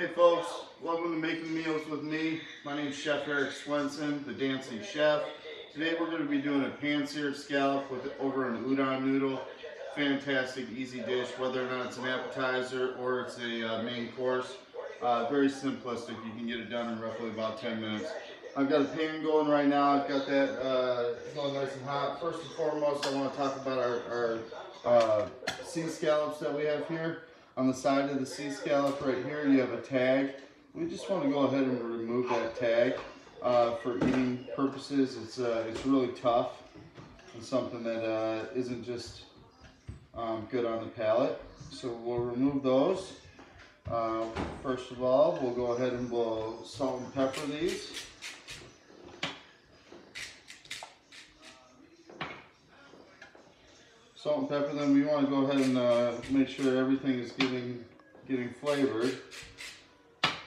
Hey folks, welcome to Making Meals with me. My name is Chef Eric Swenson, the Dancing Chef. Today we're going to be doing a pan-seared scallop with over an udon noodle. Fantastic, easy dish, whether or not it's an appetizer or it's a uh, main course. Uh, very simplistic, you can get it done in roughly about 10 minutes. I've got a pan going right now, I've got that uh, going nice and hot. First and foremost, I want to talk about our, our uh, sea scallops that we have here. On the side of the sea scallop right here, you have a tag. We just want to go ahead and remove that tag uh, for eating purposes. It's uh, it's really tough and something that uh, not just um, good on the palate. So we'll remove those. Uh, first of all, we'll go ahead and we'll salt and pepper these. Salt and pepper then we want to go ahead and uh, make sure everything is getting getting flavored.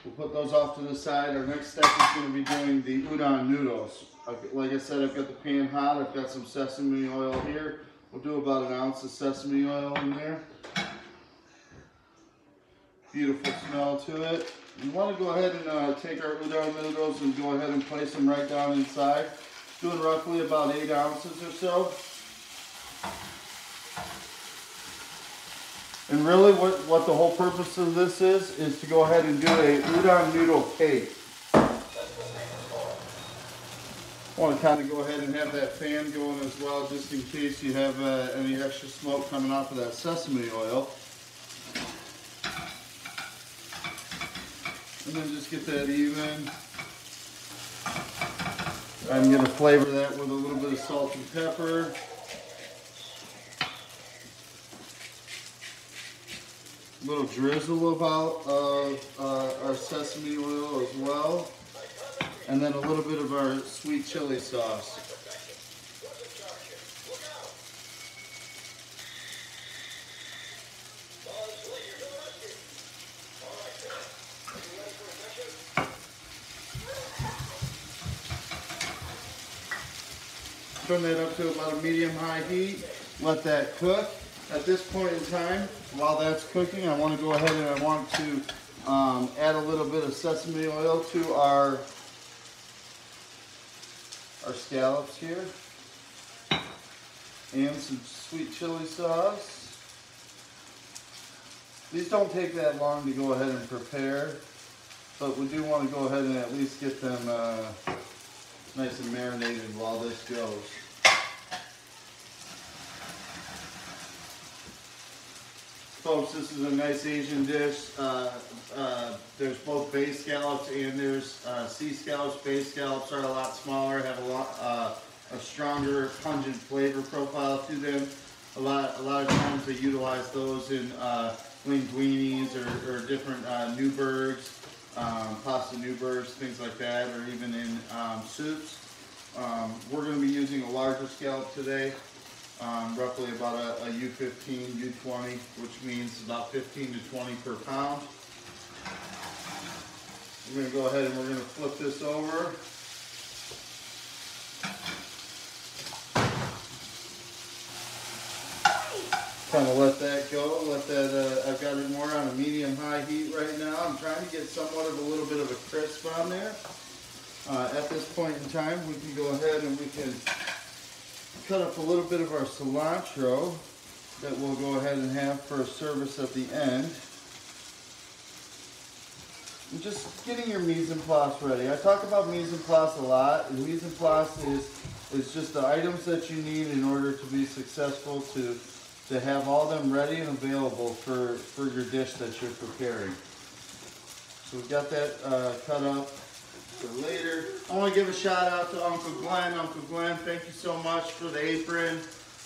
We'll put those off to the side. Our next step is going to be doing the udon noodles. Like I said I've got the pan hot I've got some sesame oil here. We'll do about an ounce of sesame oil in there. Beautiful smell to it. We want to go ahead and uh, take our udon noodles and go ahead and place them right down inside. Doing roughly about eight ounces or so And really what, what the whole purpose of this is, is to go ahead and do a udon noodle cake. I want to kind of go ahead and have that fan going as well, just in case you have uh, any extra smoke coming off of that sesame oil. And then just get that even. I'm going to flavor that with a little bit of salt and pepper. Little drizzle of our, uh, our sesame oil as well. And then a little bit of our sweet chili sauce. Turn that up to about a medium-high heat. Let that cook. At this point in time, while that's cooking, I want to go ahead and I want to um, add a little bit of sesame oil to our our scallops here and some sweet chili sauce. These don't take that long to go ahead and prepare, but we do want to go ahead and at least get them uh, nice and marinated while this goes. Folks, this is a nice Asian dish. Uh, uh, there's both bay scallops and there's uh, sea scallops. Bay scallops are a lot smaller, have a lot uh, a stronger pungent flavor profile to them. A lot, a lot of times they utilize those in uh, linguinis or, or different uh, Newburgs, um, pasta Newburgs, things like that, or even in um, soups. Um, we're going to be using a larger scallop today um, roughly about a a U15, U20, which means about 15 to 20 per pound. We're going to go ahead and we're going to flip this over. Kind of let that go, let that, uh, I've got it more on a medium-high heat right now. I'm trying to get somewhat of a little bit of a crisp on there. Uh, at this point in time, we can go ahead and we can cut up a little bit of our cilantro that we'll go ahead and have for a service at the end. And just getting your mise en place ready. I talk about mise en place a lot. And mise en place is, is just the items that you need in order to be successful to, to have all them ready and available for, for your dish that you're preparing. So we've got that uh, cut up for later. I want to give a shout out to Uncle Glenn. Uncle Glenn, thank you so much for the apron.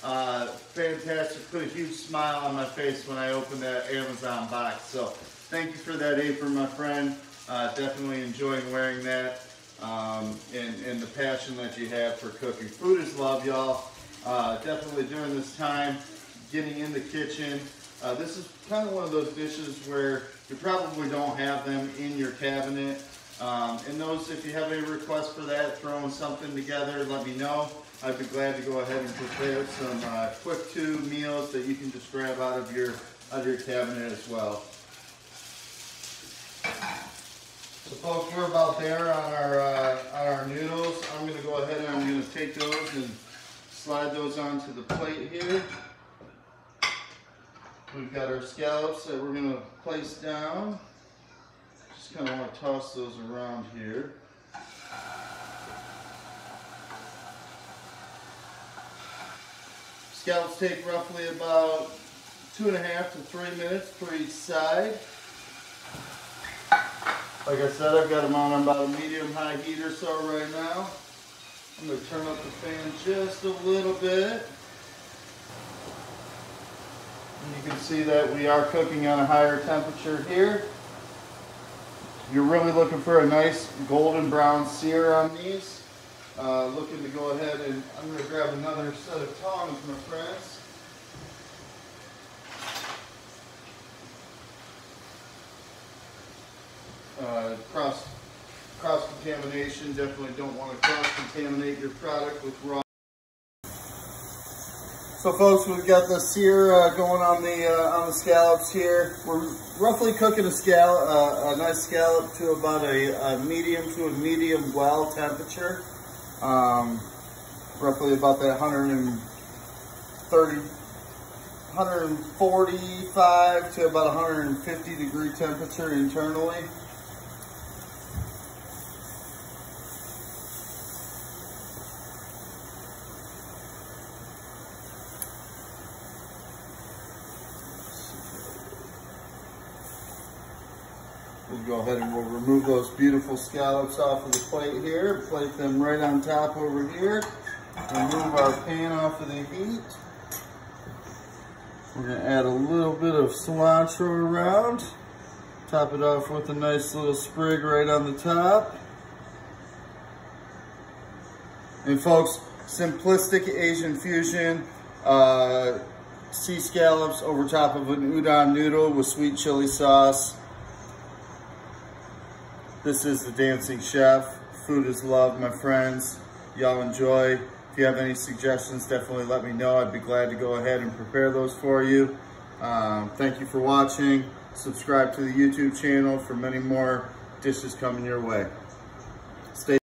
Uh, fantastic. Put a huge smile on my face when I opened that Amazon box. So thank you for that apron, my friend. Uh, definitely enjoying wearing that um, and, and the passion that you have for cooking. Food is love, y'all. Uh, definitely during this time, getting in the kitchen. Uh, this is kind of one of those dishes where you probably don't have them in your cabinet. Um, and those, if you have any requests for that, throwing something together, let me know. I'd be glad to go ahead and prepare some uh, quick two meals that you can just grab out of your out of your cabinet as well. So folks, we're about there on our uh, on our noodles. I'm gonna go ahead and I'm gonna take those and slide those onto the plate here. We've got our scallops that we're gonna place down. Just kind of want to toss those around here. Scallops take roughly about two and a half to three minutes for each side. Like I said, I've got them on about a medium-high heat or so right now. I'm going to turn up the fan just a little bit. And you can see that we are cooking on a higher temperature here. You're really looking for a nice golden brown sear on these. Uh, looking to go ahead and I'm going to grab another set of tongs, my friends. Uh, cross cross contamination. Definitely don't want to cross contaminate your product with raw. So folks, we've got the sear uh, going on the uh, on the scallops here. We're roughly cooking a scallop, uh, a nice scallop to about a, a, medium to a medium well temperature. Um, roughly about that 130, 145 to about 150 degree temperature internally. We'll go ahead and we'll remove those beautiful scallops off of the plate here, plate them right on top over here. Remove our pan off of the heat. We're gonna add a little bit of cilantro around. Top it off with a nice little sprig right on the top. And folks, simplistic Asian fusion, uh, sea scallops over top of an udon noodle with sweet chili sauce. This is the Dancing Chef. Food is love, my friends. Y'all enjoy. If you have any suggestions, definitely let me know. I'd be glad to go ahead and prepare those for you. Um, thank you for watching. Subscribe to the YouTube channel for many more dishes coming your way. Stay